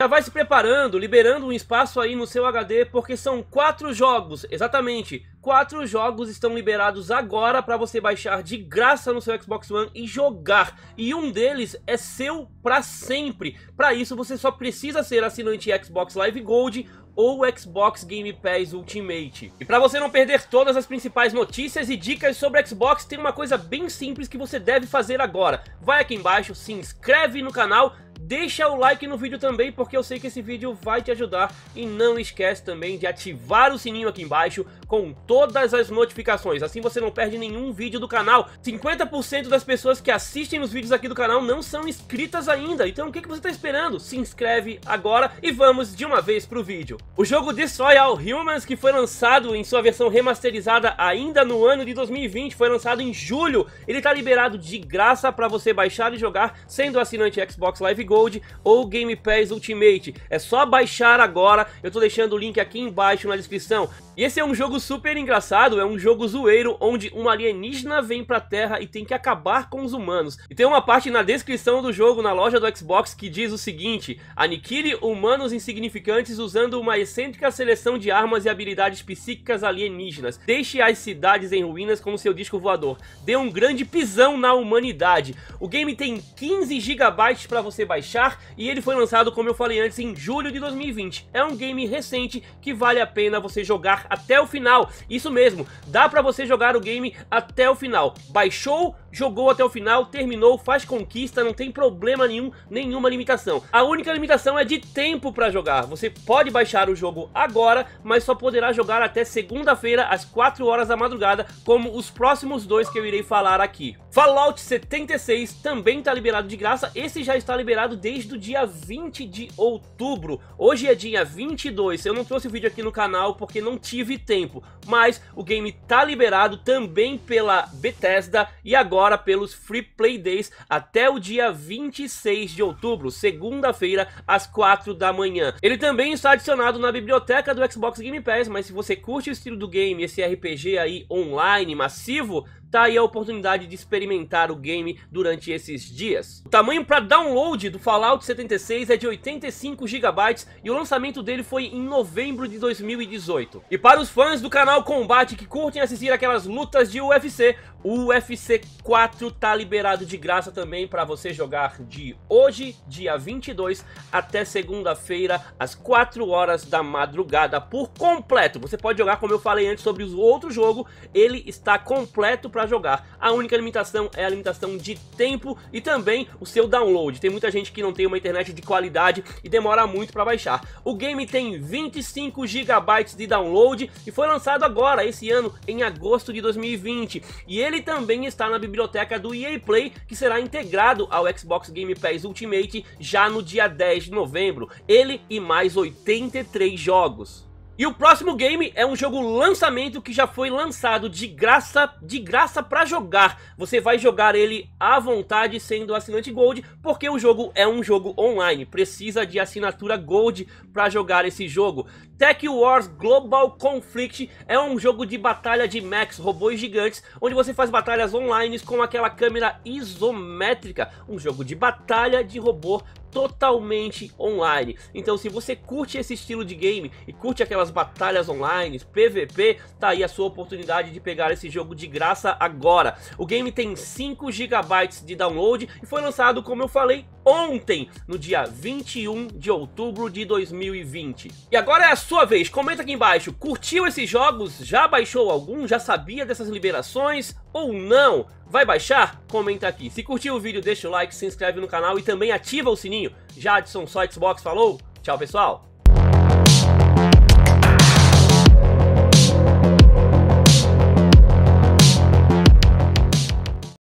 Já vai se preparando, liberando um espaço aí no seu HD, porque são quatro jogos, exatamente, quatro jogos estão liberados agora para você baixar de graça no seu Xbox One e jogar. E um deles é seu para sempre. Para isso você só precisa ser assinante Xbox Live Gold ou Xbox Game Pass Ultimate. E para você não perder todas as principais notícias e dicas sobre Xbox, tem uma coisa bem simples que você deve fazer agora. Vai aqui embaixo, se inscreve no canal, Deixa o like no vídeo também, porque eu sei que esse vídeo vai te ajudar. E não esquece também de ativar o sininho aqui embaixo com todas as notificações. Assim você não perde nenhum vídeo do canal. 50% das pessoas que assistem os vídeos aqui do canal não são inscritas ainda. Então o que, você está esperando? Se inscreve agora e vamos de uma vez pro vídeo. O jogo Destroy All Humans, que foi lançado em sua versão remasterizada ainda no ano de 2020, foi lançado em julho. Ele está liberado de graça para você baixar e jogar, sendo assinante Xbox Live Gold Gold ou Game Pass Ultimate. É só baixar agora, eu tô deixando o link aqui embaixo na descrição. E esse é um jogo super engraçado, é um jogo zoeiro onde um alienígena vem pra Terra e tem que acabar com os humanos. E tem uma parte na descrição do jogo na loja do Xbox que diz o seguinte: aniquile humanos insignificantes usando uma excêntrica seleção de armas e habilidades psíquicas alienígenas. Deixe as cidades em ruínas com seu disco voador. Dê um grande pisão na humanidade. O game tem 15 GB para você baixar e ele foi lançado, como eu falei antes, em julho de 2020. É um game recente que vale a pena você jogar até o final. Isso mesmo, dá pra você jogar o game até o final. Baixou, jogou até o final, terminou, faz conquista, não tem problema nenhum, nenhuma limitação. A única limitação é de tempo pra jogar. Você pode baixar o jogo agora, mas só poderá jogar até segunda-feira às 4 horas da madrugada, como os próximos dois que eu irei falar aqui. Fallout 76 também está liberado de graça, esse já está liberado desde o dia 20 de outubro. Hoje é dia 22, eu não trouxe o vídeo aqui no canal porque não tive tive tempo, mas o game tá liberado também pela Bethesda e agora pelos Free Play Days até o dia 26 de outubro, segunda-feira, às 4 da manhã. Ele também está adicionado na biblioteca do Xbox Game Pass, mas se você curte o estilo do game, esse RPG aí online, massivo, tá aí a oportunidade de experimentar o game durante esses dias. O tamanho para download do Fallout 76 é de 85 GB e o lançamento dele foi em novembro de 2018. E para os fãs do canal Combate que curtem assistir aquelas lutas de UFC, o UFC 4 tá liberado de graça também para você jogar de hoje, dia 22, até segunda-feira, às 4 horas da madrugada, por completo. Você pode jogar, como eu falei antes sobre o outro jogo, ele está completo para jogar. A única limitação é a limitação de tempo e também o seu download. Tem muita gente que não tem uma internet de qualidade e demora muito para baixar. O game tem 25 GB de download e foi lançado agora, esse ano, em agosto de 2020. E ele também está na biblioteca do EA Play, que será integrado ao Xbox Game Pass Ultimate já no dia 10 de novembro. Ele e mais 83 jogos. E o próximo game é um jogo lançamento que já foi lançado de graça, de graça para jogar. Você vai jogar ele à vontade sendo assinante Gold, porque o jogo é um jogo online, precisa de assinatura Gold para jogar esse jogo. Tech Wars Global Conflict é um jogo de batalha de mechs, robôs gigantes, onde você faz batalhas online com aquela câmera isométrica, um jogo de batalha de robô totalmente online. Então se você curte esse estilo de game e curte aquelas batalhas online, PVP, tá aí a sua oportunidade de pegar esse jogo de graça agora. O game tem 5 GB de download e foi lançado, como eu falei, ontem, no dia 21 de outubro de 2020. E agora é a sua vez, comenta aqui embaixo, curtiu esses jogos? Já baixou algum? Já sabia dessas liberações? Ou não? Vai baixar? Comenta aqui. Se curtiu o vídeo, deixa o like, se inscreve no canal e também ativa o sininho. Jadson, só Xbox, falou? Tchau, pessoal!